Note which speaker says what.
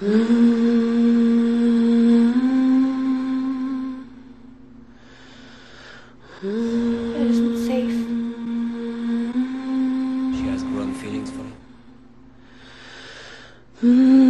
Speaker 1: It isn't safe.
Speaker 2: She has wrong feelings for him. Mm-hmm.